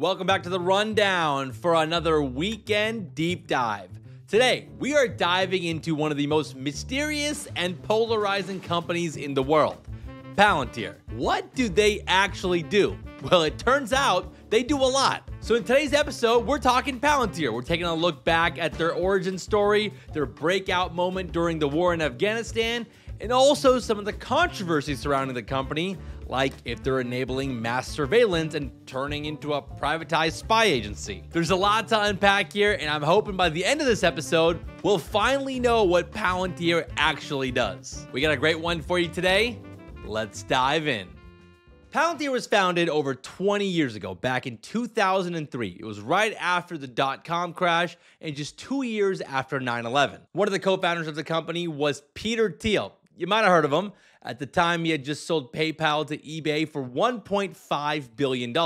Welcome back to the rundown for another weekend deep dive. Today, we are diving into one of the most mysterious and polarizing companies in the world Palantir. What do they actually do? Well, it turns out they do a lot. So, in today's episode, we're talking Palantir. We're taking a look back at their origin story, their breakout moment during the war in Afghanistan, and also some of the controversy surrounding the company, like if they're enabling mass surveillance and turning into a privatized spy agency. There's a lot to unpack here, and I'm hoping by the end of this episode, we'll finally know what Palantir actually does. We got a great one for you today. Let's dive in. Palantir was founded over 20 years ago, back in 2003. It was right after the dot com crash and just two years after 9 11. One of the co founders of the company was Peter Thiel. You might have heard of him. At the time, he had just sold PayPal to eBay for $1.5 billion.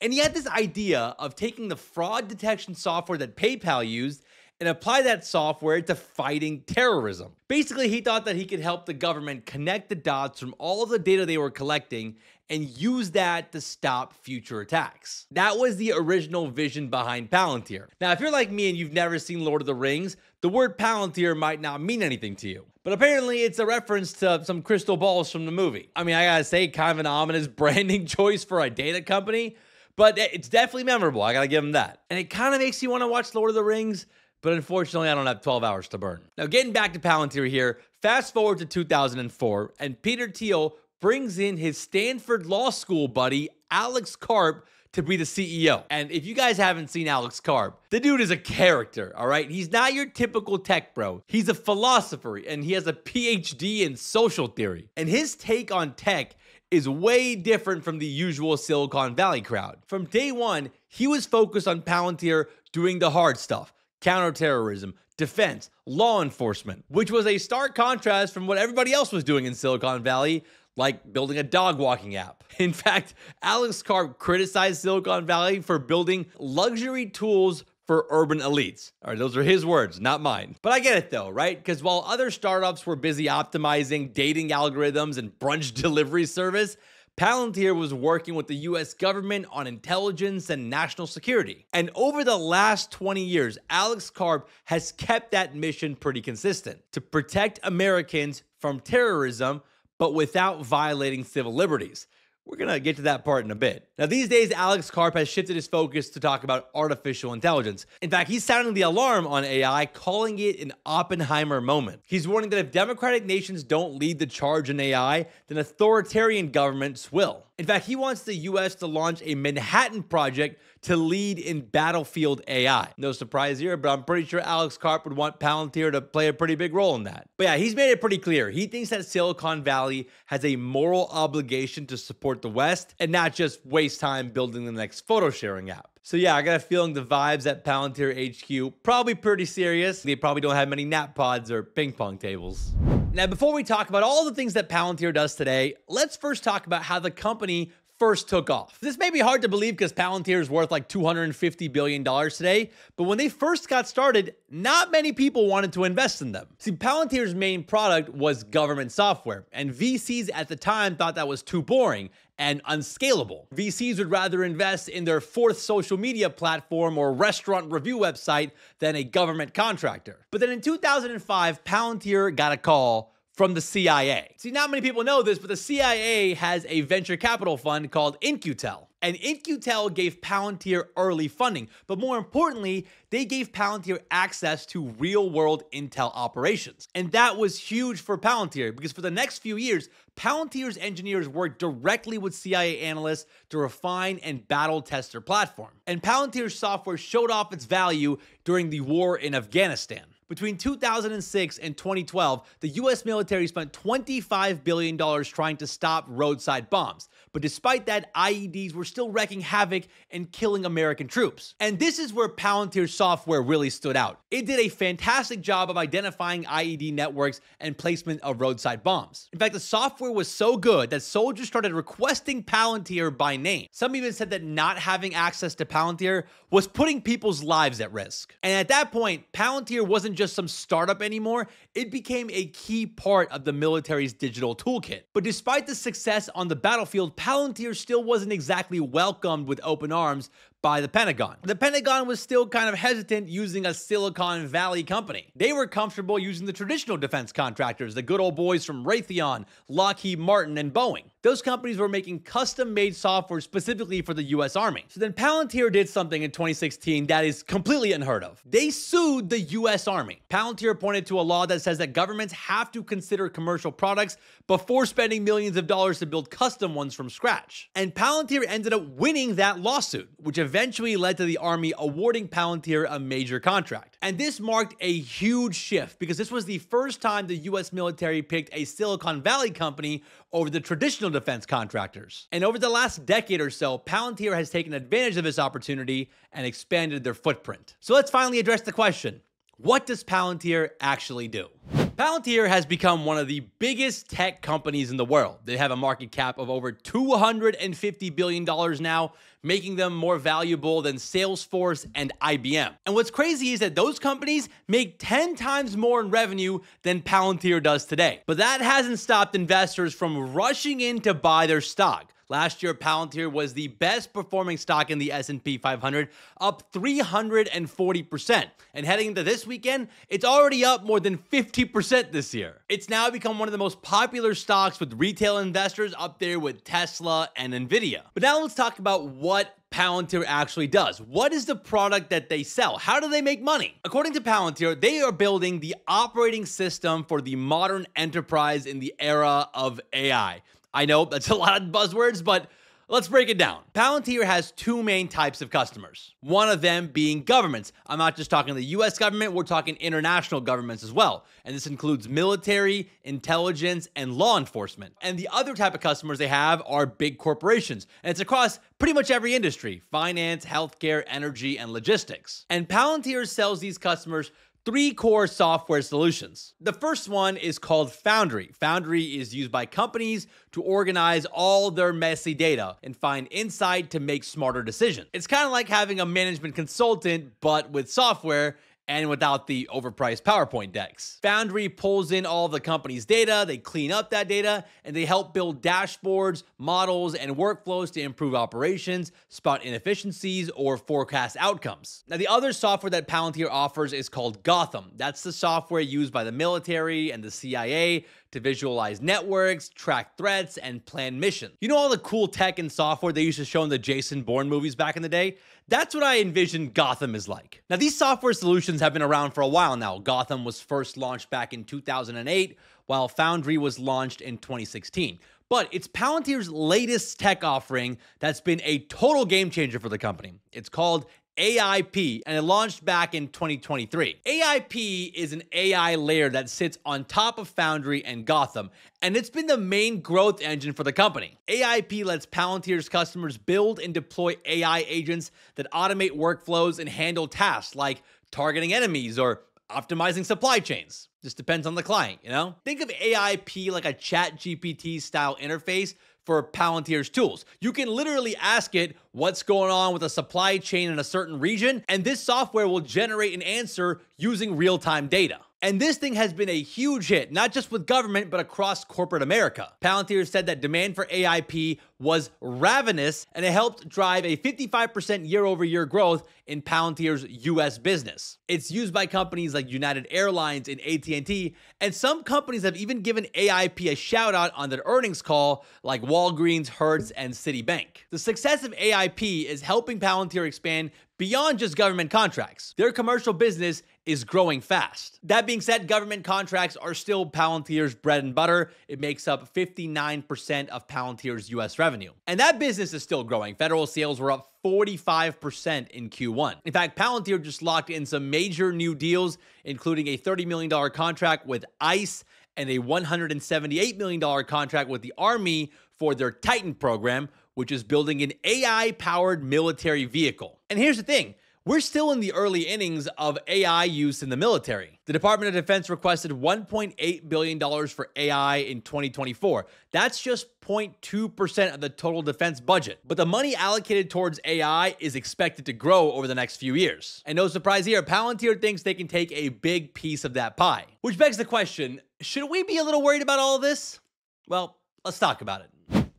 And he had this idea of taking the fraud detection software that PayPal used and apply that software to fighting terrorism. Basically, he thought that he could help the government connect the dots from all of the data they were collecting and use that to stop future attacks. That was the original vision behind Palantir. Now, if you're like me and you've never seen Lord of the Rings, the word Palantir might not mean anything to you. But apparently, it's a reference to some crystal balls from the movie. I mean, I gotta say, kind of an ominous branding choice for a data company, but it's definitely memorable. I gotta give them that. And it kind of makes you wanna watch Lord of the Rings, but unfortunately, I don't have 12 hours to burn. Now, getting back to Palantir here, fast forward to 2004, and Peter Thiel brings in his Stanford Law School buddy, Alex Karp, to be the CEO. And if you guys haven't seen Alex Karp, the dude is a character, all right? He's not your typical tech bro. He's a philosopher and he has a PhD in social theory. And his take on tech is way different from the usual Silicon Valley crowd. From day one, he was focused on Palantir doing the hard stuff counterterrorism, defense, law enforcement, which was a stark contrast from what everybody else was doing in Silicon Valley, like building a dog walking app. In fact, Alex Karp criticized Silicon Valley for building luxury tools for urban elites. All right, those are his words, not mine. But I get it though, right? Because while other startups were busy optimizing dating algorithms and brunch delivery service, Palantir was working with the US government on intelligence and national security. And over the last 20 years, Alex Karp has kept that mission pretty consistent to protect Americans from terrorism but without violating civil liberties. We're going to get to that part in a bit. Now, these days, Alex Karp has shifted his focus to talk about artificial intelligence. In fact, he's sounding the alarm on AI, calling it an Oppenheimer moment. He's warning that if democratic nations don't lead the charge in AI, then authoritarian governments will. In fact, he wants the US to launch a Manhattan Project to lead in battlefield AI. No surprise here, but I'm pretty sure Alex Karp would want Palantir to play a pretty big role in that. But yeah, he's made it pretty clear. He thinks that Silicon Valley has a moral obligation to support the West and not just waste time building the next photo sharing app. So yeah, I got a feeling the vibes at Palantir HQ probably pretty serious. They probably don't have many nap pods or ping pong tables. Now, before we talk about all the things that Palantir does today, let's first talk about how the company first took off. This may be hard to believe because Palantir is worth like $250 billion today, but when they first got started, not many people wanted to invest in them. See, Palantir's main product was government software, and VCs at the time thought that was too boring and unscalable. VCs would rather invest in their fourth social media platform or restaurant review website than a government contractor. But then in 2005, Palantir got a call from the CIA. See, not many people know this, but the CIA has a venture capital fund called In-Q-Tel. And In-Q-Tel gave Palantir early funding, but more importantly, they gave Palantir access to real world intel operations. And that was huge for Palantir because for the next few years, Palantir's engineers worked directly with CIA analysts to refine and battle test their platform. And Palantir's software showed off its value during the war in Afghanistan. Between 2006 and 2012, the US military spent $25 billion trying to stop roadside bombs. But despite that, IEDs were still wreaking havoc and killing American troops. And this is where Palantir's software really stood out. It did a fantastic job of identifying IED networks and placement of roadside bombs. In fact, the software was so good that soldiers started requesting Palantir by name. Some even said that not having access to Palantir was putting people's lives at risk. And at that point, Palantir wasn't just some startup anymore, it became a key part of the military's digital toolkit. But despite the success on the battlefield, Palantir still wasn't exactly welcomed with open arms by the Pentagon. The Pentagon was still kind of hesitant using a Silicon Valley company. They were comfortable using the traditional defense contractors, the good old boys from Raytheon, Lockheed Martin, and Boeing. Those companies were making custom made software specifically for the US Army. So then Palantir did something in 2016 that is completely unheard of. They sued the US Army. Palantir pointed to a law that says that governments have to consider commercial products before spending millions of dollars to build custom ones from scratch. And Palantir ended up winning that lawsuit, which eventually led to the Army awarding Palantir a major contract. And this marked a huge shift because this was the first time the US military picked a Silicon Valley company over the traditional defense contractors. And over the last decade or so, Palantir has taken advantage of this opportunity and expanded their footprint. So let's finally address the question what does Palantir actually do? Palantir has become one of the biggest tech companies in the world. They have a market cap of over $250 billion now, making them more valuable than Salesforce and IBM. And what's crazy is that those companies make 10 times more in revenue than Palantir does today. But that hasn't stopped investors from rushing in to buy their stock. Last year, Palantir was the best performing stock in the S&P 500, up 340%. And heading into this weekend, it's already up more than 50% this year. It's now become one of the most popular stocks with retail investors up there with Tesla and Nvidia. But now let's talk about what Palantir actually does. What is the product that they sell? How do they make money? According to Palantir, they are building the operating system for the modern enterprise in the era of AI. I know that's a lot of buzzwords, but Let's break it down. Palantir has two main types of customers. One of them being governments. I'm not just talking the US government, we're talking international governments as well. And this includes military, intelligence, and law enforcement. And the other type of customers they have are big corporations. And it's across pretty much every industry finance, healthcare, energy, and logistics. And Palantir sells these customers three core software solutions. The first one is called Foundry. Foundry is used by companies to organize all their messy data and find insight to make smarter decisions. It's kind of like having a management consultant, but with software and without the overpriced PowerPoint decks. Foundry pulls in all the company's data, they clean up that data, and they help build dashboards, models, and workflows to improve operations, spot inefficiencies, or forecast outcomes. Now, the other software that Palantir offers is called Gotham. That's the software used by the military and the CIA to visualize networks, track threats, and plan missions. You know all the cool tech and software they used to show in the Jason Bourne movies back in the day? That's what I envision Gotham is like. Now, these software solutions have been around for a while now. Gotham was first launched back in 2008, while Foundry was launched in 2016 but it's Palantir's latest tech offering that's been a total game changer for the company. It's called AIP, and it launched back in 2023. AIP is an AI layer that sits on top of Foundry and Gotham, and it's been the main growth engine for the company. AIP lets Palantir's customers build and deploy AI agents that automate workflows and handle tasks like targeting enemies or optimizing supply chains. Just depends on the client, you know? Think of AIP like a chat GPT style interface for Palantir's tools. You can literally ask it what's going on with a supply chain in a certain region, and this software will generate an answer using real time data. And this thing has been a huge hit, not just with government, but across corporate America. Palantir said that demand for AIP was ravenous and it helped drive a 55% year over year growth in Palantir's US business. It's used by companies like United Airlines and AT&T, and some companies have even given AIP a shout out on their earnings call like Walgreens, Hertz, and Citibank. The success of AIP is helping Palantir expand beyond just government contracts. Their commercial business is growing fast. That being said, government contracts are still Palantir's bread and butter. It makes up 59% of Palantir's US revenue. And that business is still growing. Federal sales were up 45% in Q1. In fact, Palantir just locked in some major new deals, including a $30 million contract with ICE and a $178 million contract with the Army for their Titan program, which is building an AI powered military vehicle. And here's the thing we're still in the early innings of AI use in the military. The Department of Defense requested $1.8 billion for AI in 2024. That's just 0.2% of the total defense budget. But the money allocated towards AI is expected to grow over the next few years. And no surprise here, Palantir thinks they can take a big piece of that pie. Which begs the question should we be a little worried about all this? Well, let's talk about it.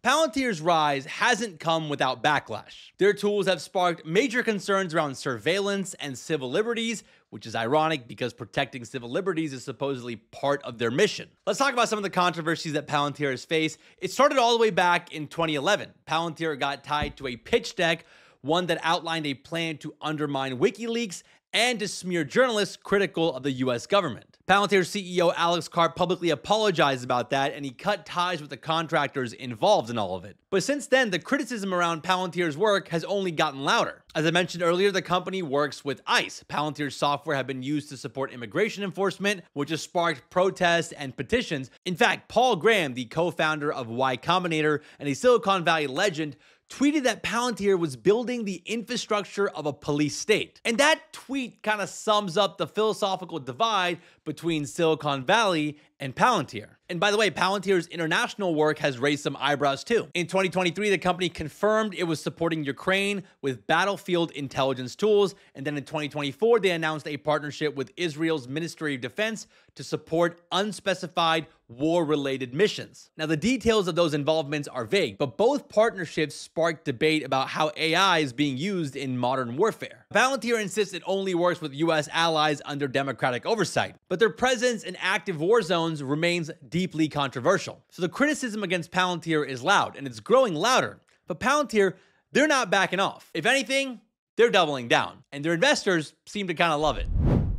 Palantir's rise hasn't come without backlash. Their tools have sparked major concerns around surveillance and civil liberties, which is ironic because protecting civil liberties is supposedly part of their mission. Let's talk about some of the controversies that Palantir has faced. It started all the way back in 2011. Palantir got tied to a pitch deck, one that outlined a plan to undermine WikiLeaks and to smear journalists critical of the US government. Palantir CEO Alex Karp publicly apologized about that and he cut ties with the contractors involved in all of it. But since then, the criticism around Palantir's work has only gotten louder. As I mentioned earlier, the company works with ICE. Palantir's software have been used to support immigration enforcement, which has sparked protests and petitions. In fact, Paul Graham, the co-founder of Y Combinator and a Silicon Valley legend, tweeted that Palantir was building the infrastructure of a police state. And that tweet kind of sums up the philosophical divide between Silicon Valley and Palantir. And by the way, Palantir's international work has raised some eyebrows too. In 2023, the company confirmed it was supporting Ukraine with battlefield intelligence tools. And then in 2024, they announced a partnership with Israel's Ministry of Defense to support unspecified war related missions. Now, the details of those involvements are vague, but both partnerships sparked debate about how AI is being used in modern warfare. Palantir insists it only works with US allies under democratic oversight, but their presence in active war zones remains deeply controversial. So the criticism against Palantir is loud, and it's growing louder. But Palantir, they're not backing off. If anything, they're doubling down, and their investors seem to kind of love it.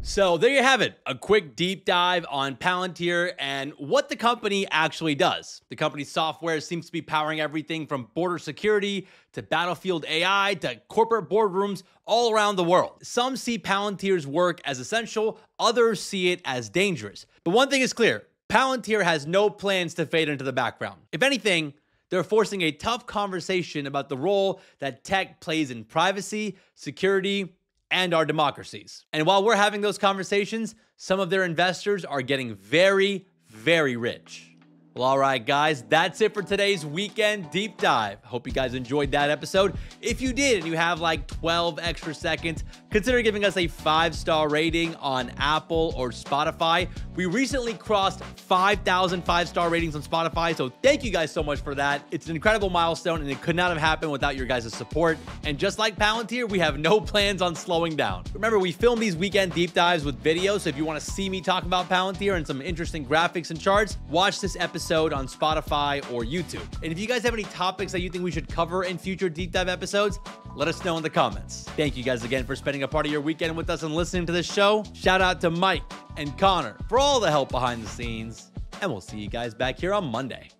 So there you have it, a quick deep dive on Palantir and what the company actually does. The company's software seems to be powering everything from border security to battlefield AI to corporate boardrooms all around the world. Some see Palantir's work as essential, others see it as dangerous. But one thing is clear, Palantir has no plans to fade into the background. If anything, they're forcing a tough conversation about the role that tech plays in privacy, security, and our democracies. And while we're having those conversations, some of their investors are getting very, very rich. Well, all right, guys, that's it for today's weekend deep dive. Hope you guys enjoyed that episode. If you did and you have like 12 extra seconds, consider giving us a five star rating on Apple or Spotify. We recently crossed 5,000 five star ratings on Spotify, so thank you guys so much for that. It's an incredible milestone and it could not have happened without your guys' support. And just like Palantir, we have no plans on slowing down. Remember, we film these weekend deep dives with videos, so if you want to see me talk about Palantir and some interesting graphics and charts, watch this episode episode on Spotify or YouTube. And if you guys have any topics that you think we should cover in future deep dive episodes, let us know in the comments. Thank you guys again for spending a part of your weekend with us and listening to this show. Shout out to Mike and Connor for all the help behind the scenes. And we'll see you guys back here on Monday.